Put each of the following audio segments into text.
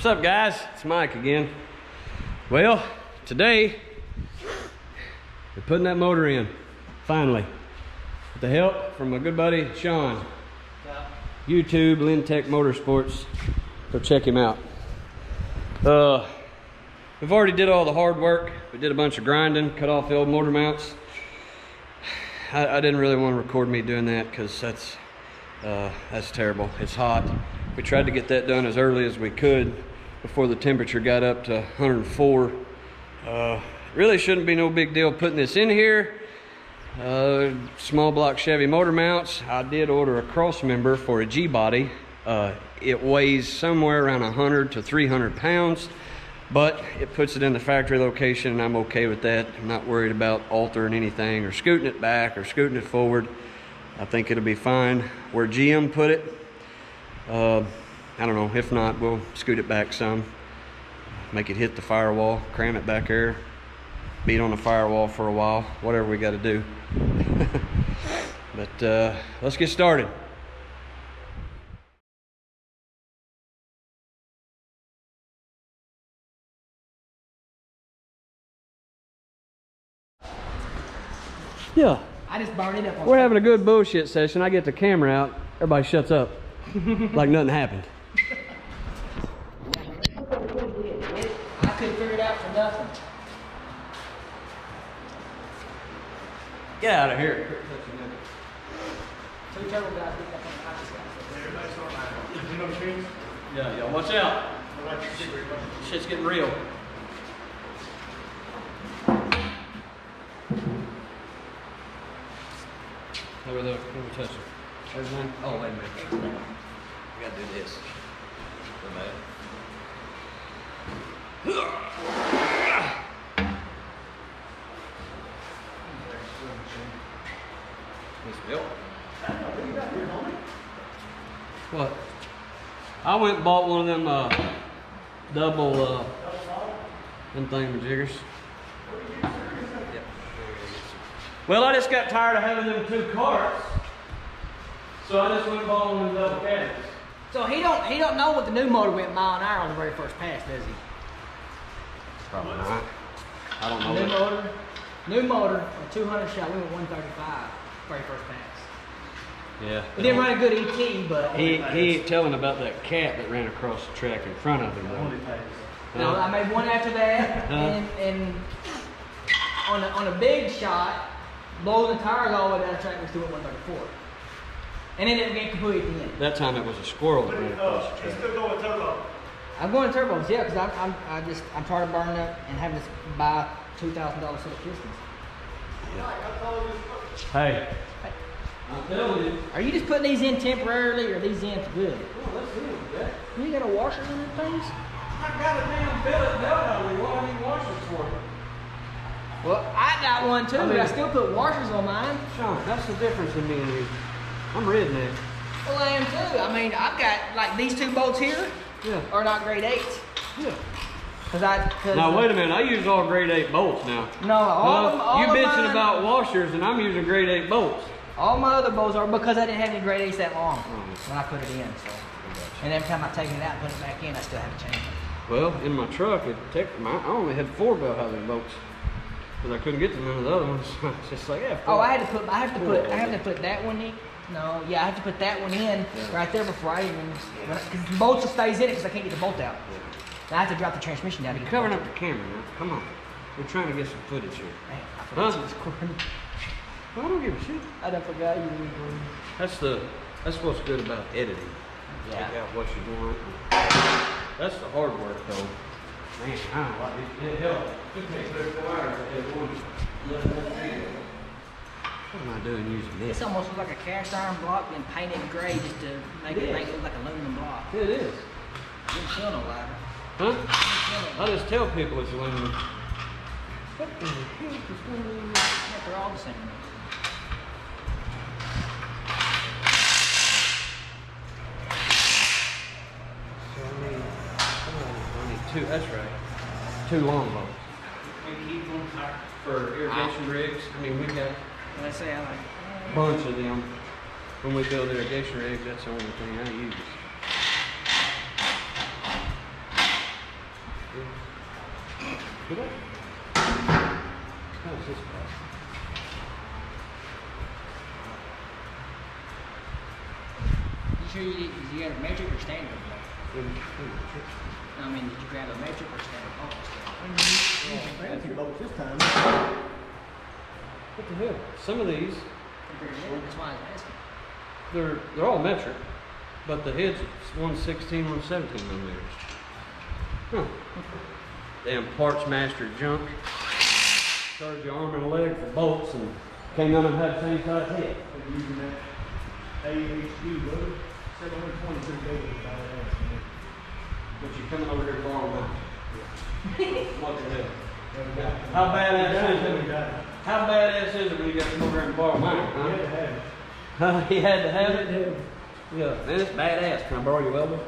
What's up, guys? It's Mike again. Well, today we're putting that motor in, finally. With the help from my good buddy Shaun. YouTube, Lintech Motorsports. Go check him out. Uh, we've already did all the hard work. We did a bunch of grinding, cut off the old motor mounts. I, I didn't really want to record me doing that because that's uh, that's terrible. It's hot. We tried to get that done as early as we could before the temperature got up to 104. Uh, really shouldn't be no big deal putting this in here. Uh, small block Chevy motor mounts. I did order a cross member for a G-body. Uh, it weighs somewhere around 100 to 300 pounds, but it puts it in the factory location and I'm okay with that. I'm not worried about altering anything or scooting it back or scooting it forward. I think it'll be fine. Where GM put it, uh, I don't know. If not, we'll scoot it back some, make it hit the firewall, cram it back there, beat on the firewall for a while, whatever we got to do. but uh, let's get started. Yeah. I just burned it up. On We're having a good bullshit session. I get the camera out. Everybody shuts up. like nothing happened. I couldn't figure it out for nothing. Get out of here. Two turbo guys beat up on the hottest guys. Yeah, yeah. Watch out. Shit's getting real. Over there. Let me touch it. There's one. Oh, wait a minute. We gotta do this. Go back. Miss Bill. What? I went and bought one of them uh, double uh, them thingamajiggers. Yep. Well, I just got tired of having them two carts, so I just went and bought one of them double cabins. So he don't he don't know what the new motor went mile an hour on the very first pass, does he? Probably not. I don't know. New that- motor, new motor, a 200 shot. We went 135 very first pass. Yeah. We didn't run a good ET, but He he ain't telling about that cat that ran across the track in front of him. Though. No, I made one after that, Huh? and, and on a, on a big shot, blowing the tires all the way down the track, we still went 134. And then it get completely at the end. That time it was a squirrel that ran across the track. still going turbo. I'm going turbos, yeah, because I'm, I'm I just I'm tired of burning up and having to buy two thousand dollars set of pistons. Hey, I'm telling you. Are you just putting these in temporarily, or are these in for good? Oh, let's see what we got. You got a washer in them things? I got a damn billet belt on me. What I need washers for? Well, I got one too, I but I still put washers on mine. Shaun, that's the difference in me and you. I'm redneck. Well, I am too. I mean, I've got like these two bolts here Yeah. are not grade eights. Yeah. Cause I. Cause Now wait a minute. I use all grade eight bolts now. No, all of them. All you bitching mine- about washers, and I'm using grade eight bolts. All my other bolts are because I didn't have any grade eights that long Oh. when I put it in. So, and every time I take it out and put it back in, I still have to change it. Well, in my truck, it tech, my, I only had four bell housing bolts because I couldn't get to none of the other ones. it's just like yeah. Oh. I had to put. I have to put. I have to put that one in. No, yeah, I have to put that one in right there before I even. Because the bolt just stays in it because I can't get the bolt out. And I have to drop the transmission down You're covering up the camera now. Come on. We're trying to get some footage here. Man, I forgot Huh? record. I don't give a shit. I done forgot you were recording. That's the that's what's good about editing. Yeah. Take out what you want. That's the hard work though. Man, I don't know. It, it helped. Took me three or four hours to edit one. What am I doing using this? It's almost looks like a cast iron block being painted gray just to make it, make it look like aluminum block. It is. Didn't feel no lighter. Huh? Didn't feel no I just tell people it's aluminum. What the heck is going on? Yeah, they're all the same. So I need, oh, I need two, that's right. Two long ones. We keep them for irrigation ah. rigs. I mean, we got I say I like, a bunch of them. When we build irrigation rigs, that's the only thing I use. Did I? How's this pass? You sure you, did you got a metric or standard? I mean, did you grab a metric or standard? Oh, Fancy boats this time. What the hell? Some of these. That's why I was asking. they're they're all metric, but the head's 116, 117 millimeters. Huh. Damn parts master junk. Charge your arm and leg for bolts, and can't none of them have the same size head. They're using that AHD, brother. Seven hundred twenty-two days, badass, man. But you're coming over here to borrow mine. What the hell? How badass is it? How badass is it when you got to come over here and borrow mine, You had to have it. Huh? he had to have it? Yeah, man, it's badass. Can I borrow your welder?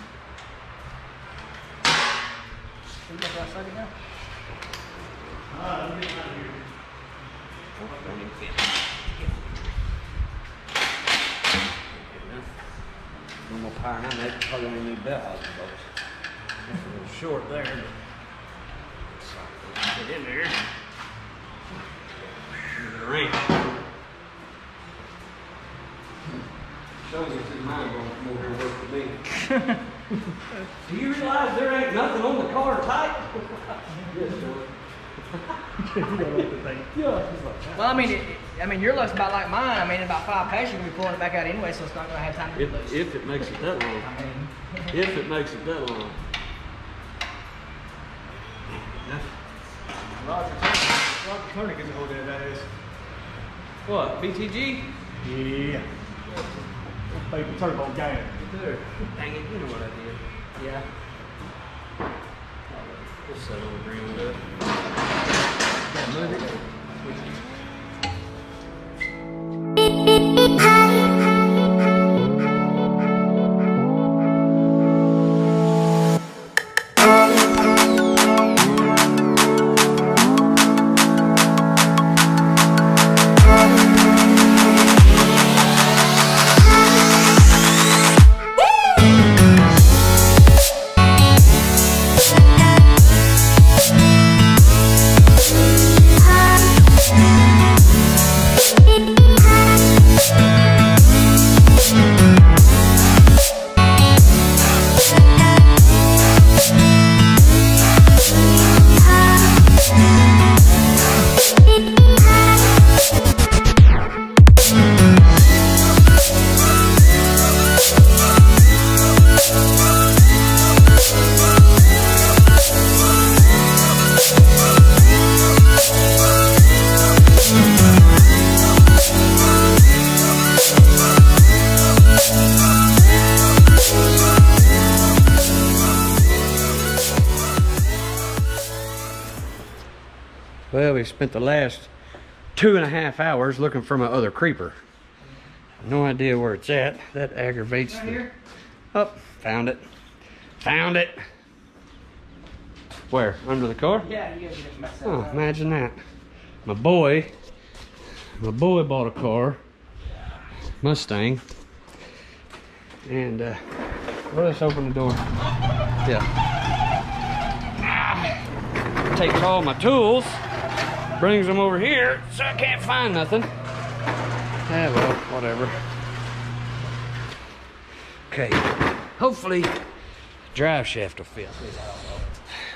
You got that second now? Ah, I'm getting out of here. No more power than that. Probably only need bell housing bolts. That's a little short there. but Get in there. Give it a wrench. Shows us his mind going to come over here and work for me. Do you realize there ain't nothing on the car tight? yes, sir. Well, I mean, it, it- I mean, your luck's about like mine. I mean, in about five passes, you're gonna be pulling it back out anyway, so it's not gonna have time to get If, loose. if it makes it that long. I mean, If it makes it that long. Roger Turner, Roger Turner gets a hold of that ass. What, BTG? Yeah. Baby turbo gang. There. Dang it, you know what I did. yeah. We'll settle agreement with it. Well, we spent the last two and a half hours looking for my other creeper. No idea where it's at. That aggravates Right the- here. Oh, found it. Found it. Where? Under the car? Yeah, you gotta get it from. Oh, imagine that. My boy, my boy bought a car, Mustang, and uh, well, let's open the door. Yeah. Ah. Takes all my tools, brings them over here, so I can't find nothing. Yeah, well, whatever. Okay, hopefully, drive shaft will fit.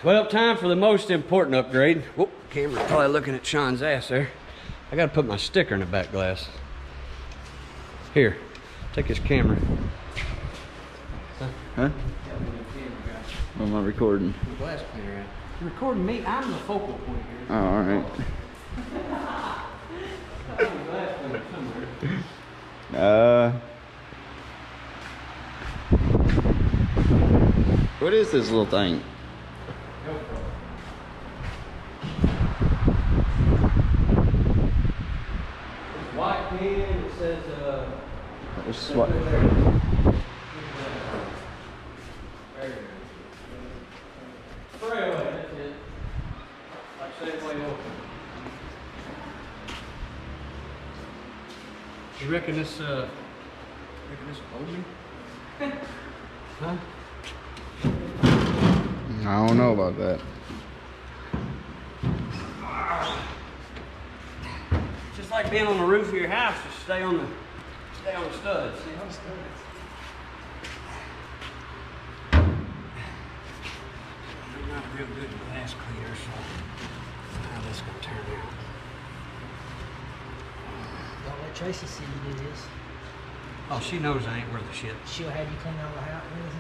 Well, time for the most important upgrade. Whoop, camera's probably looking at Shaun's ass there. I gotta put my sticker in the back glass. Here, take his camera. Huh? Am I recording? The glass cleaner out. You're recording me, I'm the focal point here. Oh, all right. The glass cleaner somewhere. Uh, what is this little thing? It's white pen, it says, uh, It's says what? right there. There it is. Spray away, that's it. Like Safeway open. You reckon this, uh, reckon this will huh? I don't know about that. It's just like being on the roof of your house, just stay on the, stay on the studs. I'm not real good glass cleaner, so how this gonna turn out. Don't Tracy see you do this. Oh, she knows I ain't worth a shit. She'll have you clean all the house, windows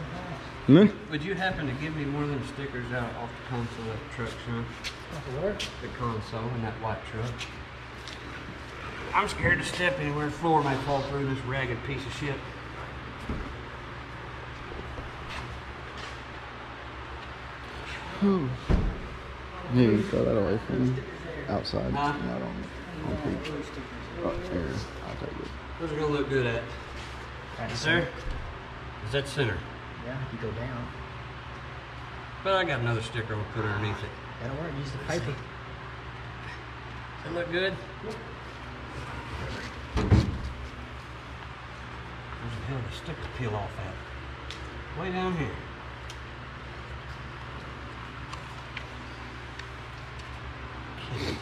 in the house. Hmm? Would you happen to give me one of them stickers out off the console of that truck, son? Not to work. The console in that white truck. I'm scared to step anywhere. The floor may fall through this ragged piece of shit. Yeah, you throw that away from. Outside, Huh? not on on concrete. Oh, here, I'll take it. Where's it gonna look good at? Right, Is that center? Yeah, if you go down. But I got another sticker we'll put underneath it. That'll work. Use the paper. Does it look good? Where's the hell did the sticker peel off at? Way down here. Okay.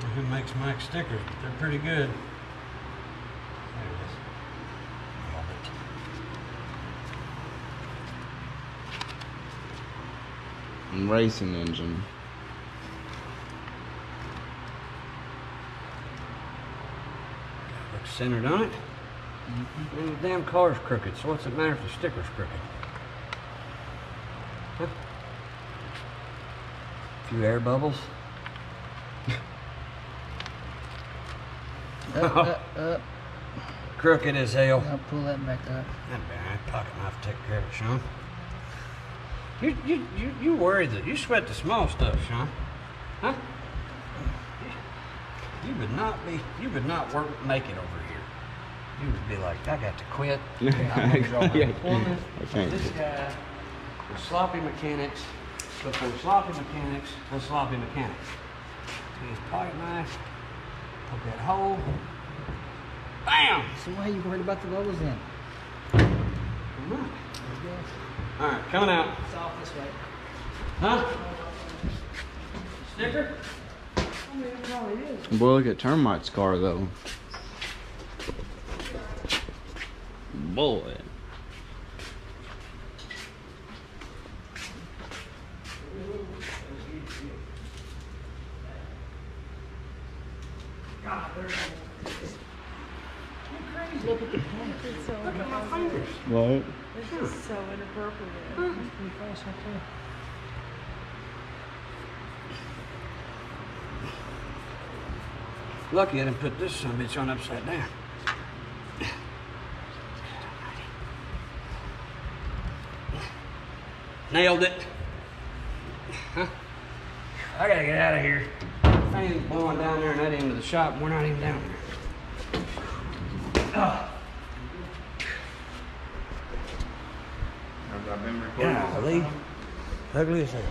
Well, Who makes Mike stickers? But they're pretty good. There it is. Nailed it. Racing engine. Looks centered on it. Mm-hmm. And the damn car's crooked, so what's it matter if the sticker's crooked? Huh? Few air bubbles. Up, up, up. Crooked as hell. I'll pull that back up. That'd be alright. Pocket knife take care of it, Shaun. You, you, you, you worried that you sweat the small stuff, Shaun. Huh? You, you would not be, you would not work, make it over here. You would be like, I got to quit. I'm gonna draw my Yeah. employment. This guy was sloppy mechanics before sloppy mechanics was sloppy mechanics. His pocket knife, poke that hole. Bam! So why are you worried about the bubbles then? I'm not. All right, coming out. It's off this way. Huh? Sticker? Boy, look at Termite's car though. Boy. It's so, What? it's is so inappropriate. Pretty fast right there. Lucky I didn't put this son of a bitch on upside down. Nailed it. Huh? I gotta get out of here. Fan's blowing down there in that end of the shop. We're not even down there. Golly. Ugly as hell.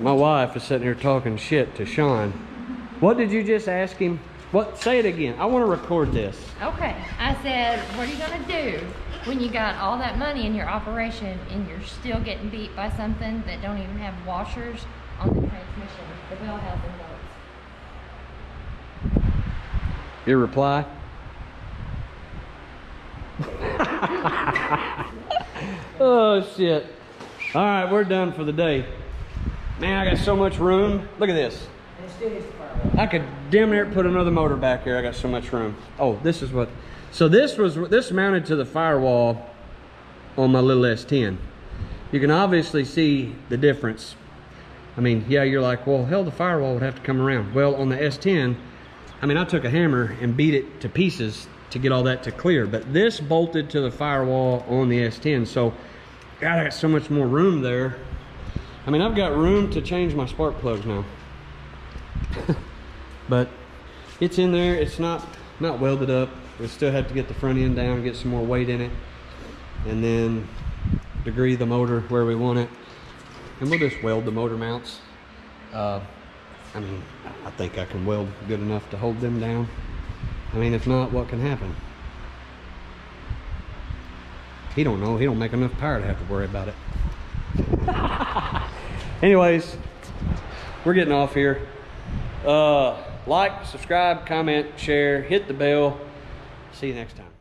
My wife is sitting here talking shit to Shaun. What did you just ask him? What? Say it again. I want to record this. Okay, I said, what are you gonna do when you got all that money in your operation and you're still getting beat by something that don't even have washers on the transmission, the bell housing bolts? Your reply? oh shit. All right, we're done for the day. Man, I got so much room. Look at this. And it still hits the firewall. I could damn near put another motor back here. I got so much room. Oh, this is what. So this was this mounted to the firewall on my little S10. You can obviously see the difference. I mean, yeah, you're like, well, hell, the firewall would have to come around. Well, on the S10, I mean, I took a hammer and beat it to pieces to get all that to clear. But this bolted to the firewall on the S10. So, God, I got so much more room there. I mean, I've got room to change my spark plugs now but it's in there it's not not welded up we still have to get the front end down get some more weight in it and then degree the motor where we want it and we'll just weld the motor mounts uh, I mean I think I can weld good enough to hold them down I mean if not what can happen He don't know. He don't make enough power to have to worry about it. Anyways, we're getting off here. Uh, like, subscribe, comment, share, hit the bell. See you next time.